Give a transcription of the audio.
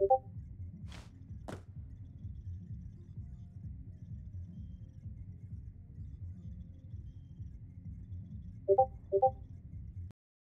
you